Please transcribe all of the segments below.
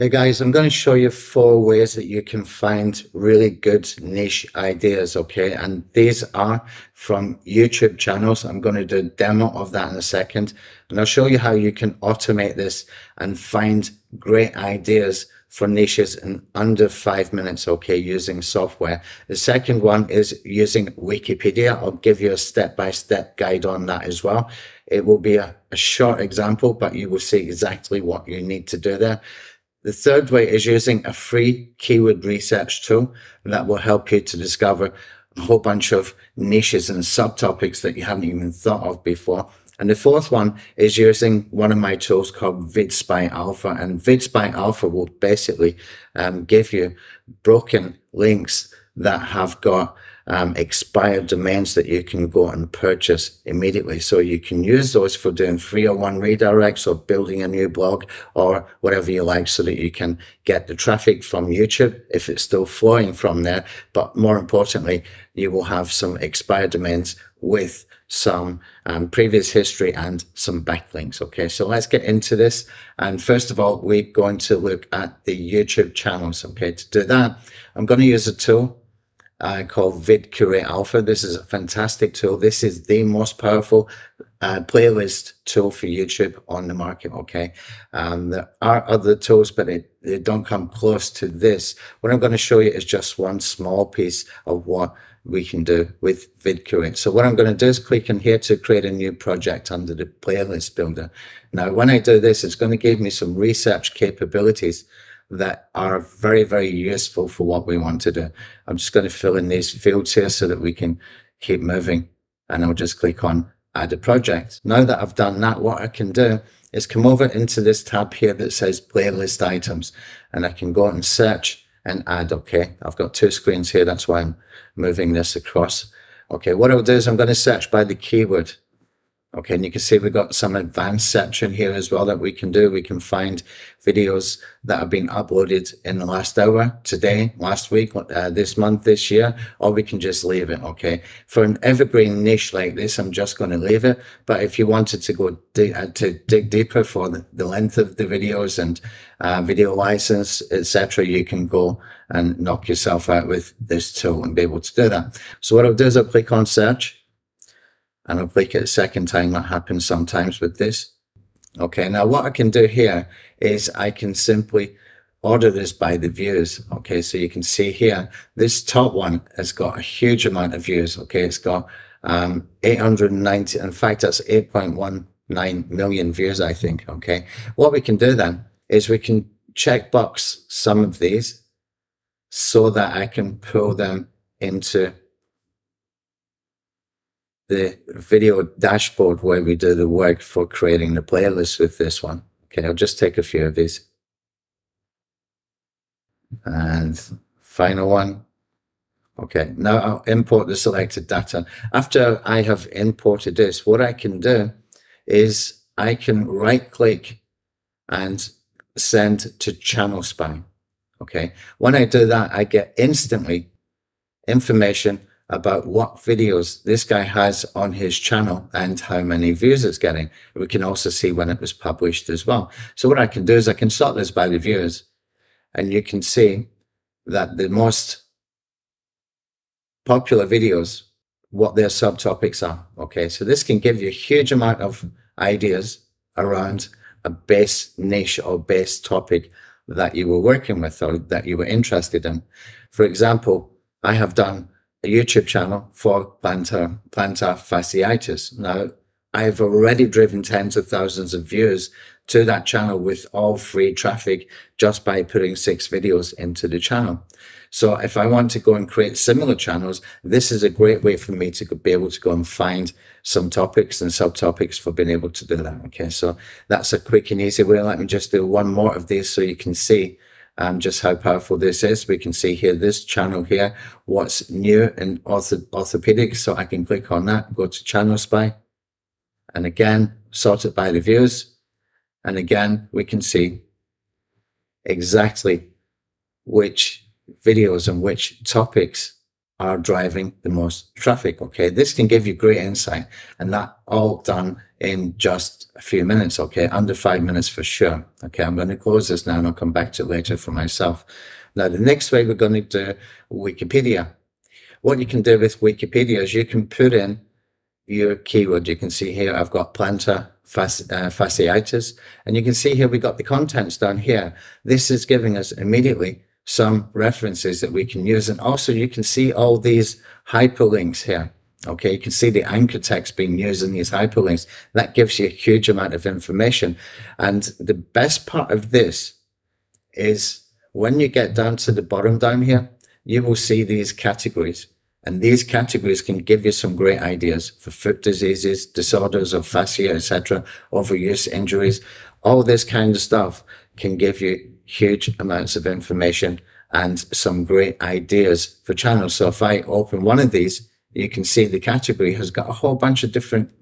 Hey guys, I'm going to show you four ways that you can find really good niche ideas, okay? And these are from YouTube channels. I'm going to do a demo of that in a second. And I'll show you how you can automate this and find great ideas for niches in under five minutes, okay, using software. The second one is using Wikipedia. I'll give you a step-by-step -step guide on that as well. It will be a, a short example, but you will see exactly what you need to do there. The third way is using a free keyword research tool that will help you to discover a whole bunch of niches and subtopics that you haven't even thought of before. And the fourth one is using one of my tools called VidSpy Alpha. And VidSpy Alpha will basically um, give you broken links that have got um, expired domains that you can go and purchase immediately. So you can use those for doing 301 redirects or building a new blog or whatever you like so that you can get the traffic from YouTube if it's still flowing from there. But more importantly, you will have some expired domains with some um, previous history and some backlinks. Okay, so let's get into this. And first of all, we're going to look at the YouTube channels. Okay, to do that, I'm going to use a tool uh, called VidCurate Alpha. This is a fantastic tool. This is the most powerful uh, playlist tool for YouTube on the market. Okay. Um, there are other tools, but they, they don't come close to this. What I'm going to show you is just one small piece of what we can do with VidCurate. So what I'm going to do is click in here to create a new project under the playlist builder. Now, when I do this, it's going to give me some research capabilities that are very, very useful for what we want to do. I'm just going to fill in these fields here so that we can keep moving. And I'll just click on add a project. Now that I've done that, what I can do is come over into this tab here that says playlist items and I can go and search and add. Okay. I've got two screens here. That's why I'm moving this across. Okay. What I'll do is I'm going to search by the keyword. Okay, and you can see we've got some advanced section here as well that we can do. We can find videos that have been uploaded in the last hour, today, last week, uh, this month, this year, or we can just leave it, okay? For an evergreen niche like this, I'm just going to leave it. But if you wanted to go uh, to dig deeper for the, the, length of the videos and uh, video license, etc., you can go and knock yourself out with this tool and be able to do that. So what I'll do is I'll click on search and I'll click it a second time. That happens sometimes with this. Okay, now what I can do here is I can simply order this by the views. Okay, so you can see here, this top one has got a huge amount of views. Okay, it's got um, 890, in fact, that's 8.19 million views, I think. Okay, what we can do then is we can check box some of these so that I can pull them into the video dashboard where we do the work for creating the playlist with this one. Okay, I'll just take a few of these. And final one. Okay, now I'll import the selected data. After I have imported this, what I can do is I can right click and send to channel spy. Okay, when I do that, I get instantly information about what videos this guy has on his channel and how many views it's getting. We can also see when it was published as well. So what I can do is I can sort this by the views and you can see that the most popular videos, what their subtopics are. Okay. So this can give you a huge amount of ideas around a base niche or base topic that you were working with or that you were interested in. For example, I have done a YouTube channel for plantar, plantar fasciitis. Now, I've already driven tens of thousands of views to that channel with all free traffic just by putting six videos into the channel. So if I want to go and create similar channels, this is a great way for me to be able to go and find some topics and subtopics for being able to do that. Okay. So that's a quick and easy way. Let me just do one more of these so you can see um, just how powerful this is. We can see here, this channel here, what's new in ortho orthopedics. So I can click on that, go to channel spy, and again, sort it by the views. And again, we can see exactly which videos and which topics are driving the most traffic. Okay. This can give you great insight and that all done in just a few minutes, okay? Under five minutes for sure. Okay, I'm going to close this now and I'll come back to it later for myself. Now, the next way we're going to do Wikipedia. What you can do with Wikipedia is you can put in your keyword. You can see here, I've got plantar uh, fasciitis, and you can see here, we got the contents down here. This is giving us immediately some references that we can use. And also you can see all these hyperlinks here. Okay, you can see the anchor text being used in these hyperlinks. That gives you a huge amount of information. And the best part of this is when you get down to the bottom down here, you will see these categories. And these categories can give you some great ideas for foot diseases, disorders of fascia, etc., overuse injuries. All this kind of stuff can give you huge amounts of information and some great ideas for channels. So if I open one of these, you can see the category has got a whole bunch of different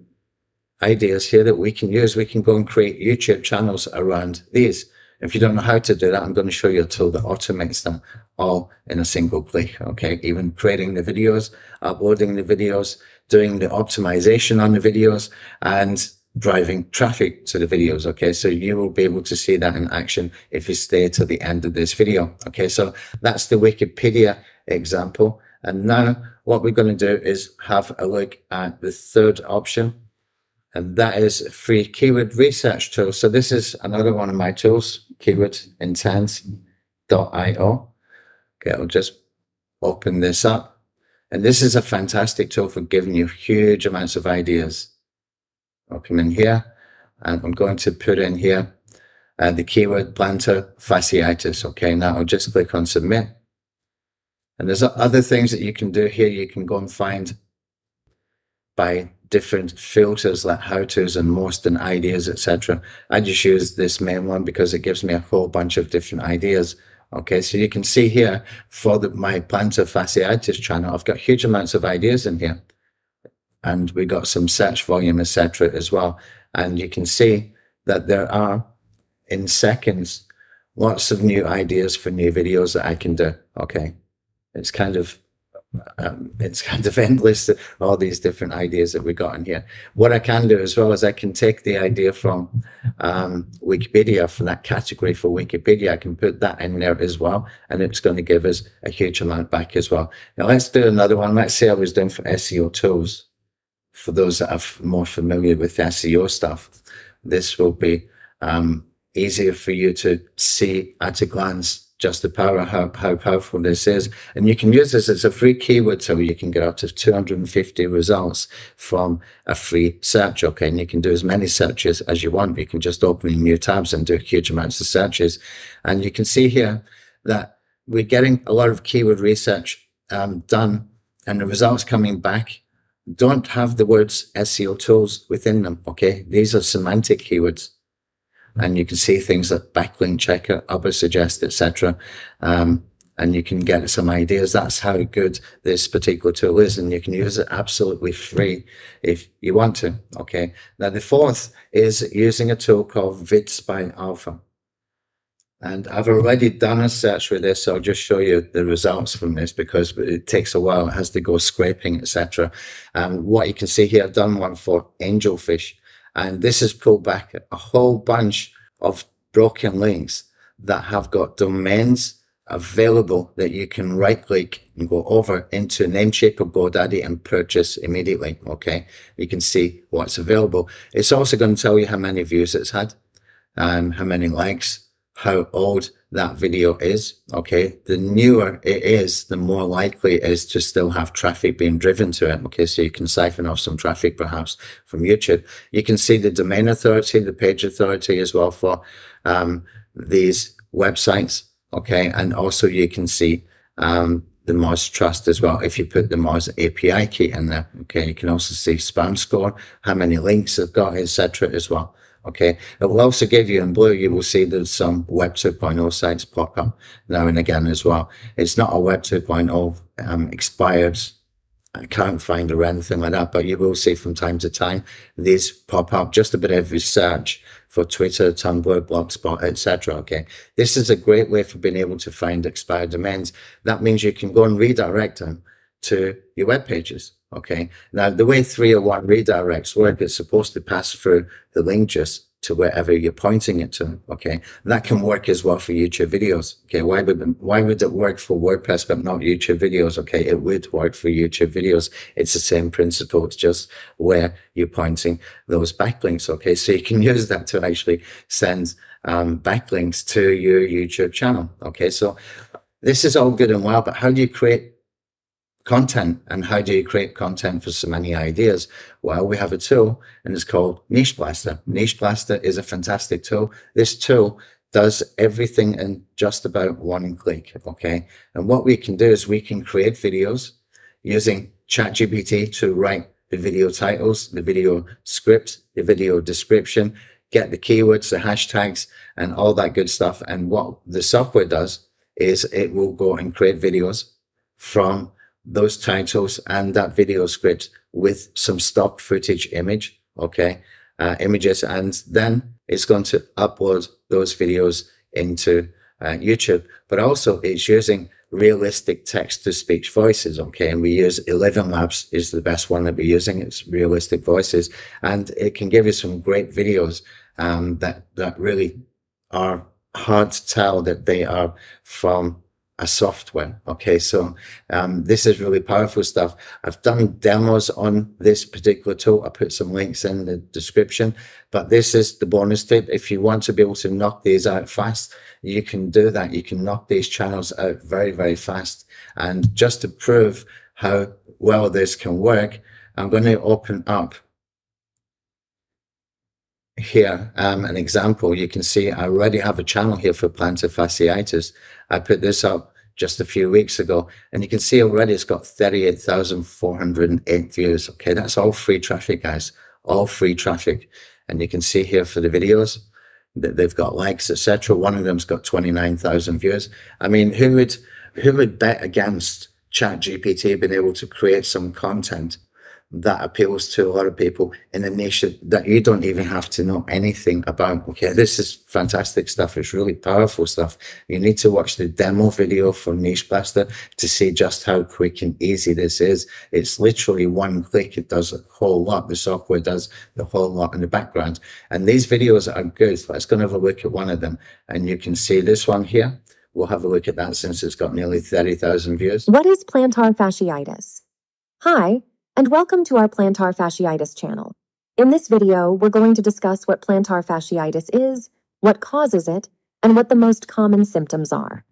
ideas here that we can use. We can go and create YouTube channels around these. If you don't know how to do that, I'm going to show you a tool that automates them all in a single click. Okay. Even creating the videos, uploading the videos, doing the optimization on the videos and driving traffic to the videos. Okay. So you will be able to see that in action if you stay to the end of this video. Okay. So that's the Wikipedia example. And now what we're going to do is have a look at the third option. And that is free keyword research tool. So this is another one of my tools, keywordintent.io. Okay. I'll just open this up. And this is a fantastic tool for giving you huge amounts of ideas I'll come in here and I'm going to put in here uh, the keyword plantar fasciitis. Okay, now I'll just click on submit. And there's other things that you can do here. You can go and find by different filters like how-tos and most and ideas, etc. I just use this main one because it gives me a whole bunch of different ideas. Okay, so you can see here for the, my plantar fasciitis channel, I've got huge amounts of ideas in here and we got some search volume, etc. as well. And you can see that there are in seconds lots of new ideas for new videos that I can do. Okay, it's kind of um, it's kind of endless all these different ideas that we got in here. What I can do as well is I can take the idea from um, Wikipedia from that category for Wikipedia. I can put that in there as well, and it's going to give us a huge amount back as well. Now let's do another one. Let's say I was doing for SEO tools for those that are more familiar with SEO stuff, this will be um, easier for you to see at a glance just the power how, how powerful this is. And you can use this as a free keyword tool. You can get up to 250 results from a free search. Okay. And you can do as many searches as you want. You can just open new tabs and do huge amounts of searches. And you can see here that we're getting a lot of keyword research um, done and the results coming back don't have the words SEO tools within them. Okay. These are semantic keywords. And you can see things like backlink checker, other Ubersuggest, etc. Um, and you can get some ideas. That's how good this particular tool is. And you can use it absolutely free if you want to. Okay. Now the fourth is using a tool called VidSpy Alpha. And I've already done a search with this, so I'll just show you the results from this because it takes a while. It has to go scraping, etc. And um, what you can see here, I've done one for angelfish, and this has pulled back a whole bunch of broken links that have got domains available that you can right click and go over into Namecheap or GoDaddy and purchase immediately. Okay. You can see what's available. It's also going to tell you how many views it's had, and um, how many likes, how old that video is. Okay. The newer it is, the more likely it is to still have traffic being driven to it. Okay. So you can siphon off some traffic perhaps from YouTube. You can see the domain authority, the page authority as well for, um, these websites. Okay. And also you can see, um, the Moz Trust as well. If you put the Moz API key in there, okay, you can also see spam score, how many links they've got, etc. as well. Okay. It will also give you in blue, you will see there's some Web 2.0 sites pop up now and again as well. It's not a Web 2.0 um, expired account finder or anything like that, but you will see from time to time these pop up just a bit of research for Twitter, Tumblr, Blogspot, etc. Okay. This is a great way for being able to find expired domains. That means you can go and redirect them to your web pages. Okay. Now, the way 301 redirects work, it's supposed to pass through the link just to wherever you're pointing it to. Okay. That can work as well for YouTube videos. Okay. Why would, why would it work for WordPress, but not YouTube videos? Okay. It would work for YouTube videos. It's the same principle. It's just where you're pointing those backlinks. Okay. So you can use that to actually send um, backlinks to your YouTube channel. Okay. So this is all good and well, but how do you create content and how do you create content for so many ideas? Well, we have a tool and it's called NicheBlasta. Niche Blaster is a fantastic tool. This tool does everything in just about one click. Okay. And what we can do is we can create videos using ChatGPT to write the video titles, the video script, the video description, get the keywords, the hashtags and all that good stuff. And what the software does is it will go and create videos from those titles and that video script with some stock footage image, okay, uh, images, and then it's going to upload those videos into uh, YouTube. But also it's using realistic text to speech voices, okay, and we use Eleven Labs is the best one that we're using. It's realistic voices, and it can give you some great videos um, that that really are hard to tell that they are from a software. Okay, so um, this is really powerful stuff. I've done demos on this particular tool. I put some links in the description, but this is the bonus tip. If you want to be able to knock these out fast, you can do that. You can knock these channels out very, very fast. And just to prove how well this can work, I'm going to open up here um, an example. You can see I already have a channel here for plantar fasciitis. I put this up just a few weeks ago, and you can see already it's got 38,408 views. Okay, that's all free traffic, guys, all free traffic. And you can see here for the videos that they've got likes, etc. One of them's got 29,000 views. I mean, who would who would bet against ChatGPT being able to create some content that appeals to a lot of people in a niche that you don't even have to know anything about. Okay, this is fantastic stuff. It's really powerful stuff. You need to watch the demo video for NicheBlasta to see just how quick and easy this is. It's literally one click. It does a whole lot. The software does the whole lot in the background. And these videos are good. Let's go and have a look at one of them. And you can see this one here. We'll have a look at that since it's got nearly 30,000 views. What is plantar fasciitis? Hi, and welcome to our plantar fasciitis channel. In this video, we're going to discuss what plantar fasciitis is, what causes it, and what the most common symptoms are.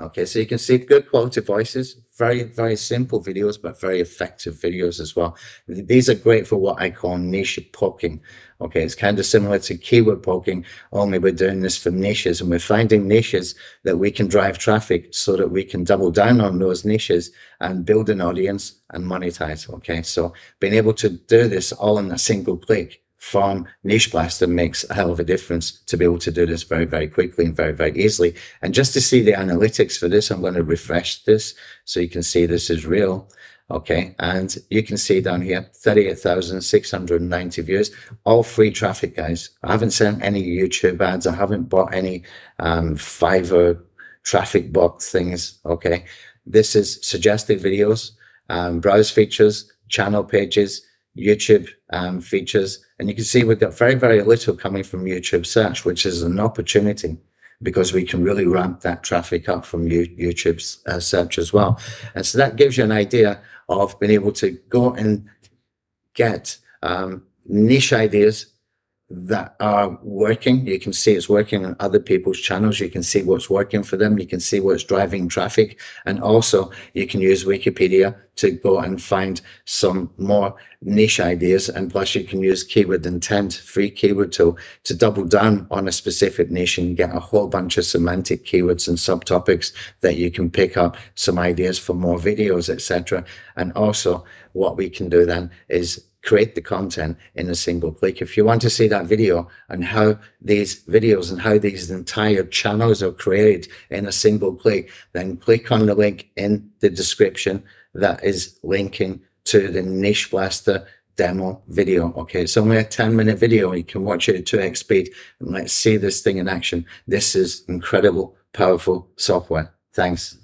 Okay, so you can see good quality voices, very, very simple videos, but very effective videos as well. These are great for what I call niche poking. Okay, it's kind of similar to keyword poking, only we're doing this for niches and we're finding niches that we can drive traffic so that we can double down on those niches and build an audience and monetize. Okay, so being able to do this all in a single click from NicheBlasta makes a hell of a difference to be able to do this very, very quickly and very, very easily. And just to see the analytics for this, I'm going to refresh this so you can see this is real. Okay. And you can see down here, 38,690 views, all free traffic, guys. I haven't sent any YouTube ads. I haven't bought any, um, Fiverr traffic bot things. Okay. This is suggested videos, um, browse features, channel pages, YouTube um, features. And you can see we've got very, very little coming from YouTube search, which is an opportunity because we can really ramp that traffic up from YouTube uh, search as well. And so that gives you an idea of being able to go and get um, niche ideas that are working. You can see it's working on other people's channels. You can see what's working for them. You can see what's driving traffic. And also you can use Wikipedia to go and find some more niche ideas. And plus you can use keyword intent, free keyword tool to double down on a specific niche and get a whole bunch of semantic keywords and subtopics that you can pick up some ideas for more videos, etc. And also what we can do then is create the content in a single click. If you want to see that video and how these videos and how these entire channels are created in a single click, then click on the link in the description that is linking to the NicheBlasta demo video. Okay, it's only a 10 minute video. You can watch it at 2x speed and let's see this thing in action. This is incredible, powerful software. Thanks.